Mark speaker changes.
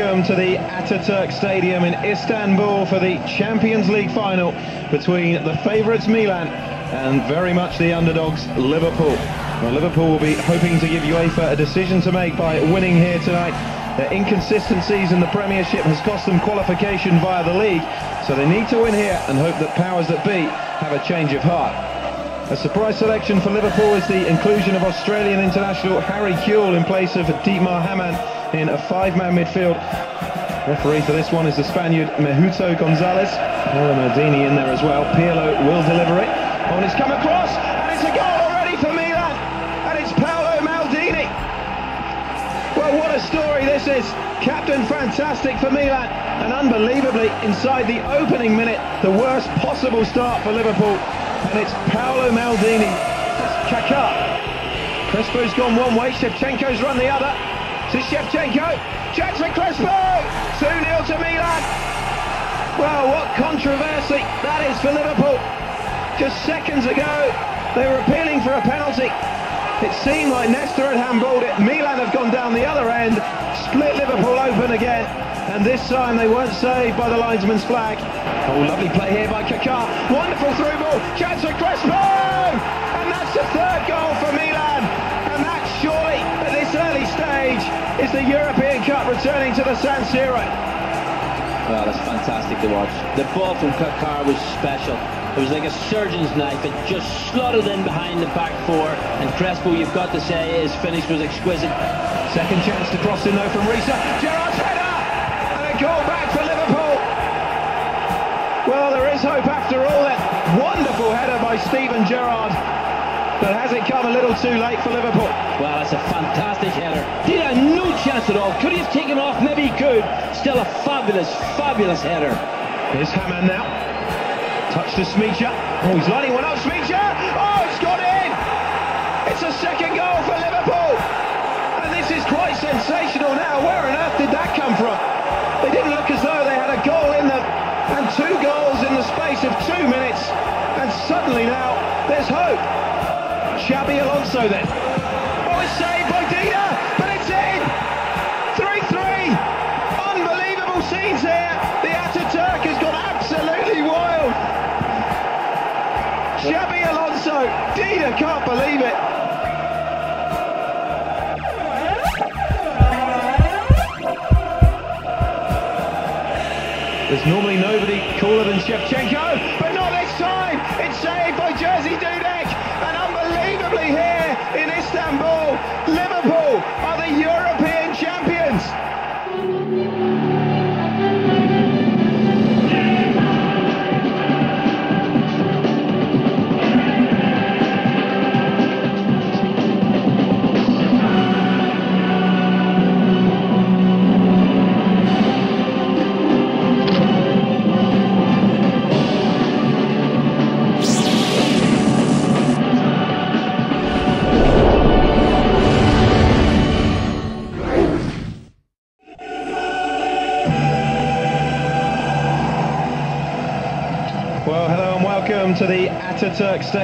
Speaker 1: welcome to the Ataturk Stadium in Istanbul for the Champions League final between the favourites Milan and very much the underdogs Liverpool. Well, Liverpool will be hoping to give UEFA a decision to make by winning here tonight. Their inconsistencies in the Premiership has cost them qualification via the league, so they need to win here and hope that powers that be have a change of heart. A surprise selection for Liverpool is the inclusion of Australian international Harry Kewell in place of Dietmar Hamann in a five-man midfield. Referee for this one is the Spaniard Mejuto Gonzalez. Paolo Maldini in there as well. Pirlo will deliver it. Oh, and it's come across, and it's a goal already for Milan. And it's Paolo Maldini. Well, what a story this is. Captain fantastic for Milan. And unbelievably, inside the opening minute, the worst possible start for Liverpool. And it's Paolo Maldini. Kaká. Crespo's gone one way, Shevchenko's run the other to Shevchenko. For Crespo. 2-0 to Milan. Well, what controversy that is for Liverpool. Just seconds ago, they were appealing for a penalty. It seemed like Nesta had handballed it. Milan have gone down the other end, split Liverpool open again. And this time they weren't saved by the linesman's flag. Oh, lovely play here by Kaká. Wonderful through ball. Chance for Crespo! Stage, is the European Cup returning to the San Siro.
Speaker 2: Well, that's fantastic to watch. The ball from Kaká was special. It was like a surgeon's knife. It just slotted in behind the back four. And Crespo, you've got to say, his finish was exquisite.
Speaker 1: Second chance to cross in though from Riise. Gerrard's header! And a goal back for Liverpool. Well, there is hope after all. That wonderful header by Steven Gerrard. But has it come a little too late for Liverpool?
Speaker 2: Well, that's a fantastic header. At all. Could he have taken off? Maybe he could. Still a fabulous, fabulous header.
Speaker 1: Here's Hamann now. Touch to Smicer. Oh, he's lining one up. Smicer! Oh, it's gone in! It's a second goal for Liverpool! And this is quite sensational now. Where on earth did that come from? They didn't look as though they had a goal in them. And two goals in the space of two minutes. And suddenly now, there's hope. Xabi Alonso then. Xabi Alonso, Dida can't believe it. There's normally nobody cooler than Shevchenko, but not this time. It's saved by Jerzy Dudek, welcome to the Ataturk Stadium.